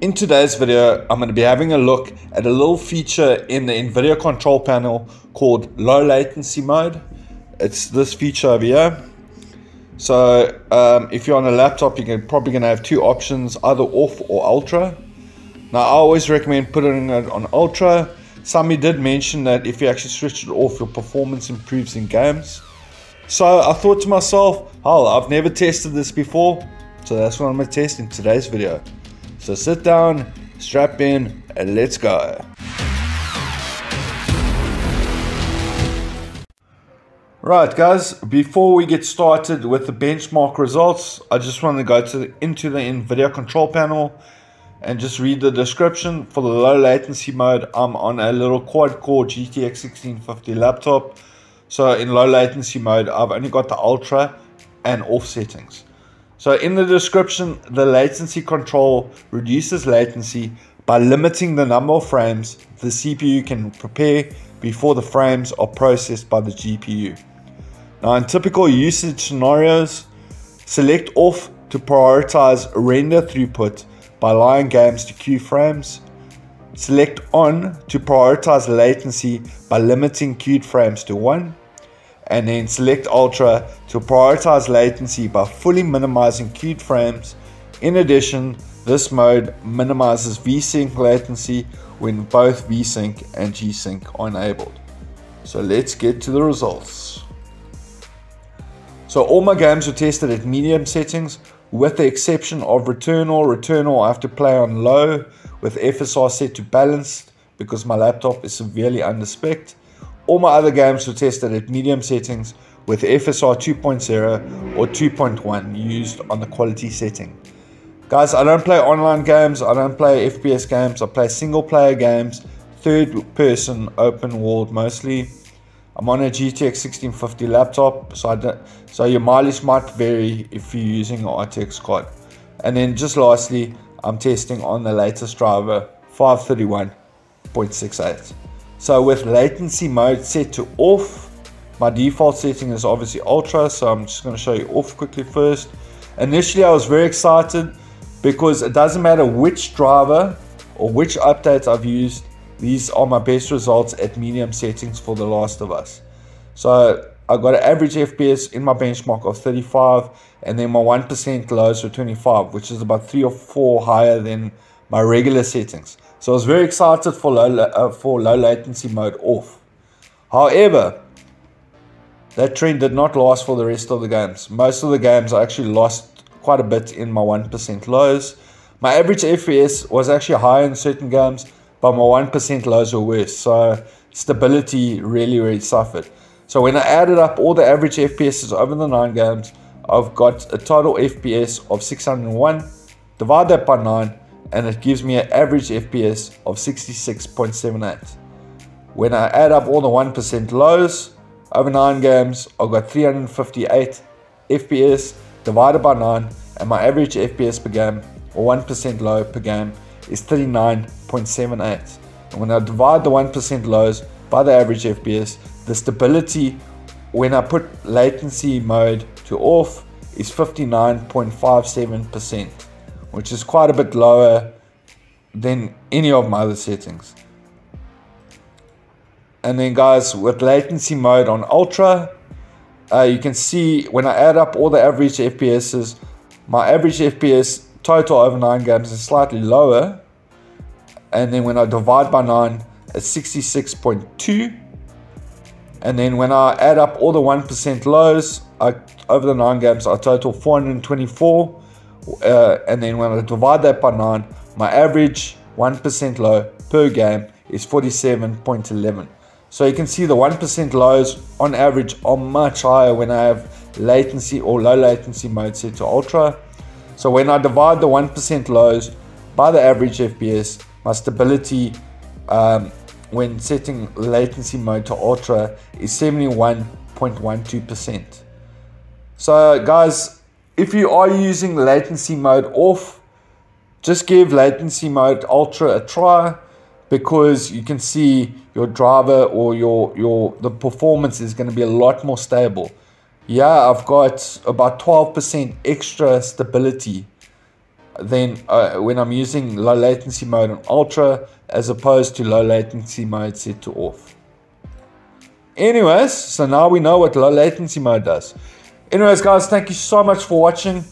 In today's video, I'm going to be having a look at a little feature in the NVIDIA control panel called low latency mode. It's this feature over here. So um, if you're on a laptop, you're probably going to have two options, either off or ultra. Now I always recommend putting it on ultra. Somebody did mention that if you actually switch it off, your performance improves in games. So I thought to myself, oh, I've never tested this before. So that's what I'm going to test in today's video. So sit down, strap in, and let's go. Right guys, before we get started with the benchmark results, I just want to go to the, into the NVIDIA control panel and just read the description. For the low latency mode, I'm on a little quad-core GTX 1650 laptop. So in low latency mode, I've only got the ultra and off settings. So in the description, the latency control reduces latency by limiting the number of frames the CPU can prepare before the frames are processed by the GPU. Now in typical usage scenarios, select off to prioritize render throughput by allowing games to queue frames. Select on to prioritize latency by limiting queued frames to 1 and then select Ultra to prioritize latency by fully minimizing queued frames. In addition, this mode minimizes VSync latency when both VSync and G-Sync are enabled. So let's get to the results. So all my games were tested at medium settings with the exception of Returnal. Returnal I have to play on low with FSR set to balanced because my laptop is severely underspec. All my other games were tested at medium settings with FSR 2.0 or 2.1 used on the quality setting. Guys, I don't play online games, I don't play FPS games, I play single player games, third person open world mostly. I'm on a GTX 1650 laptop, so I so your mileage might vary if you're using an RTX card. And then just lastly, I'm testing on the latest driver 531.68. So with latency mode set to off, my default setting is obviously ultra, so I'm just going to show you off quickly first. Initially I was very excited because it doesn't matter which driver or which updates I've used, these are my best results at medium settings for The Last of Us. So I got an average FPS in my benchmark of 35 and then my 1% lows were 25, which is about 3 or 4 higher than my regular settings. So I was very excited for low, uh, for low latency mode off. However, that trend did not last for the rest of the games. Most of the games I actually lost quite a bit in my 1% lows. My average FPS was actually higher in certain games, but my 1% lows were worse. So stability really, really suffered. So when I added up all the average FPSs over the 9 games, I've got a total FPS of 601. Divide that by 9 and it gives me an average FPS of 66.78. When I add up all the 1% lows over 9 games, I've got 358 FPS divided by 9 and my average FPS per game or 1% low per game is 39.78. And when I divide the 1% lows by the average FPS, the stability when I put latency mode to off is 59.57% which is quite a bit lower than any of my other settings. And then guys, with latency mode on ultra, uh, you can see when I add up all the average FPSs, my average FPS total over 9 games is slightly lower. And then when I divide by 9, it's 66.2. And then when I add up all the 1% lows, I, over the 9 games, I total 424 uh, and then when I divide that by 9, my average 1% low per game is 47.11. So you can see the 1% lows on average are much higher when I have latency or low latency mode set to ultra. So when I divide the 1% lows by the average FPS, my stability um, when setting latency mode to ultra is 71.12%. So guys, if you are using latency mode off, just give latency mode ultra a try because you can see your driver or your your the performance is going to be a lot more stable. Yeah, I've got about 12% extra stability than uh, when I'm using low latency mode on ultra as opposed to low latency mode set to off. Anyways, so now we know what low latency mode does. Anyways, guys, thank you so much for watching.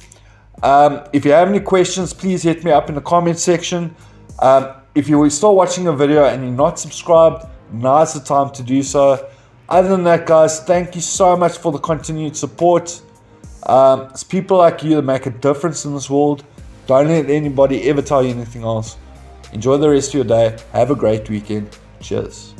Um, if you have any questions, please hit me up in the comment section. Um, if you're still watching the video and you're not subscribed, now's the time to do so. Other than that, guys, thank you so much for the continued support. Um, it's people like you that make a difference in this world. Don't let anybody ever tell you anything else. Enjoy the rest of your day. Have a great weekend. Cheers.